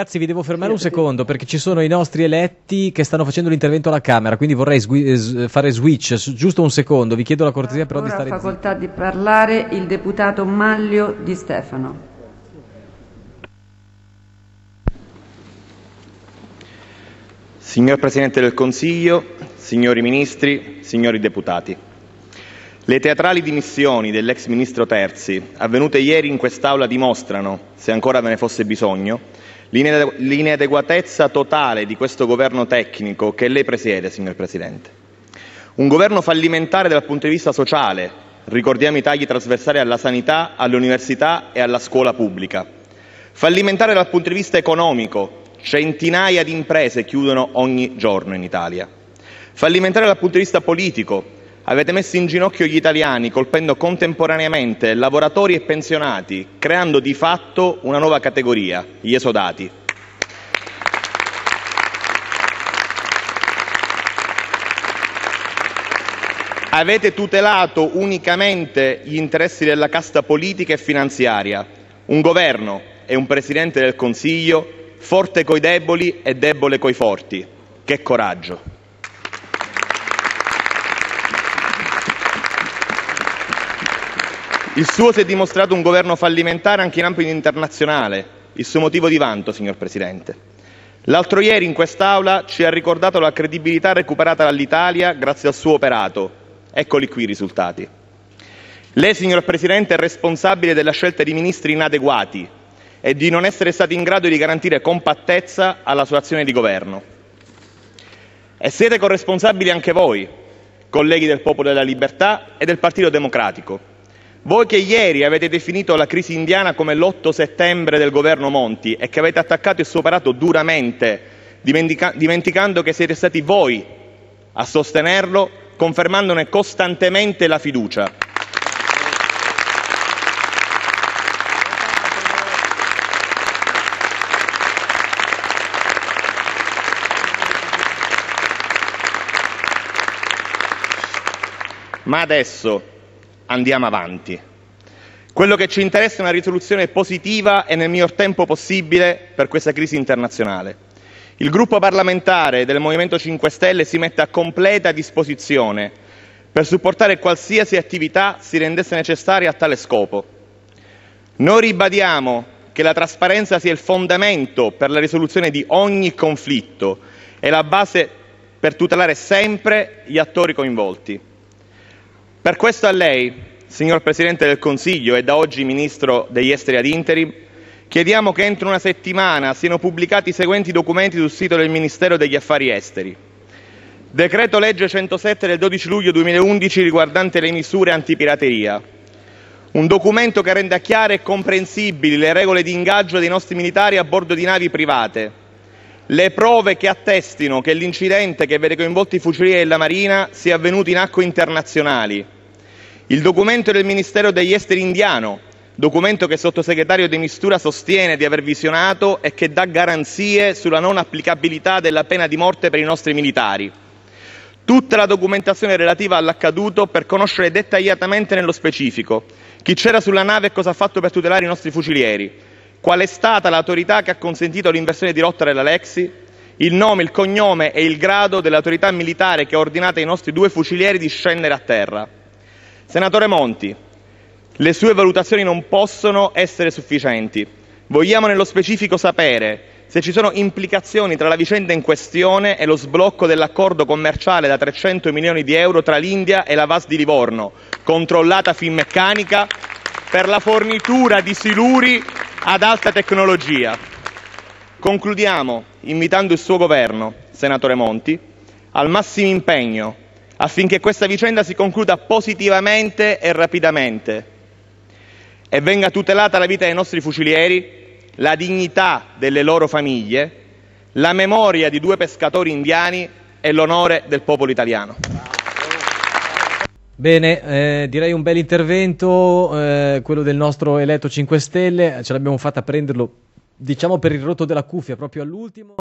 Ragazzi, vi devo fermare un secondo perché ci sono i nostri eletti che stanno facendo l'intervento alla Camera, quindi vorrei sgui- s- fare switch, s- giusto un secondo, vi chiedo la cortesia però di Ora ha stare zitti. facoltà di parlare il deputato Maglio Di Stefano. Signor Presidente del Consiglio, signori ministri, signori deputati. Le teatrali dimissioni dell'ex ministro Terzi, avvenute ieri in quest'Aula, dimostrano, se ancora ve ne fosse bisogno, l'inadeguatezza totale di questo governo tecnico che lei presiede, signor Presidente. Un governo fallimentare dal punto di vista sociale, ricordiamo i tagli trasversali alla sanità, all'università e alla scuola pubblica. Fallimentare dal punto di vista economico, centinaia di imprese chiudono ogni giorno in Italia. Fallimentare dal punto di vista politico, avete messo in ginocchio gli italiani colpendo contemporaneamente lavoratori e pensionati, creando di fatto una nuova categoria, gli esodati. Avete tutelato unicamente gli interessi della casta politica e finanziaria, un governo e un Presidente del Consiglio forte coi deboli e debole coi forti. Che coraggio! Il suo si è dimostrato un governo fallimentare anche in ambito internazionale, il suo motivo di vanto, signor Presidente. L'altro ieri in quest'Aula ci ha ricordato la credibilità recuperata dall'Italia grazie al suo operato. Eccoli qui i risultati. Lei, signor Presidente, è responsabile della scelta di ministri inadeguati e di non essere stati in grado di garantire compattezza alla sua azione di governo. E siete corresponsabili anche voi, colleghi del Popolo della Libertà e del Partito Democratico. Voi che ieri avete definito la crisi indiana come l'8 settembre del governo Monti e che avete attaccato il suo operato duramente, dimentica- dimenticando che siete stati voi a sostenerlo, confermandone costantemente la fiducia. Ma adesso andiamo avanti. Quello che ci interessa è una risoluzione positiva e nel miglior tempo possibile per questa crisi internazionale. Il gruppo parlamentare del Movimento 5 Stelle si mette a completa disposizione per supportare qualsiasi attività si rendesse necessaria a tale scopo. Noi ribadiamo che la trasparenza sia il fondamento per la risoluzione di ogni conflitto e la base per tutelare sempre gli attori coinvolti. Per questo a lei, signor Presidente del Consiglio e da oggi Ministro degli Esteri ad interim, chiediamo che entro una settimana siano pubblicati i seguenti documenti sul sito del Ministero degli Affari Esteri. Decreto legge 107 del 12 luglio 2011 riguardante le misure antipirateria. Un documento che renda chiare e comprensibili le regole di ingaggio dei nostri militari a bordo di navi private. Le prove che attestino che l'incidente che vede coinvolti i fucilieri della Marina sia avvenuto in acque internazionali. Il documento del Ministero degli Esteri indiano, documento che il sottosegretario De Mistura sostiene di aver visionato e che dà garanzie sulla non applicabilità della pena di morte per i nostri militari. Tutta la documentazione relativa all'accaduto per conoscere dettagliatamente nello specifico chi c'era sulla nave e cosa ha fatto per tutelare i nostri fucilieri, qual è stata l'autorità che ha consentito l'inversione di rotta della Lexi, il nome, il cognome e il grado dell'autorità militare che ha ordinato ai nostri due fucilieri di scendere a terra. Senatore Monti, le sue valutazioni non possono essere sufficienti. Vogliamo nello specifico sapere se ci sono implicazioni tra la vicenda in questione e lo sblocco dell'accordo commerciale da 300 milioni di euro tra l'India e la VAS di Livorno, controllata Finmeccanica, per la fornitura di siluri ad alta tecnologia. Concludiamo invitando il suo governo, senatore Monti, al massimo impegno affinché questa vicenda si concluda positivamente e rapidamente e venga tutelata la vita dei nostri fucilieri, la dignità delle loro famiglie, la memoria di due pescatori indiani e l'onore del popolo italiano. Bene, eh, direi un bel intervento, eh, quello del nostro eletto 5 Stelle, ce l'abbiamo fatta prenderlo, diciamo per il rotto della cuffia proprio all'ultimo.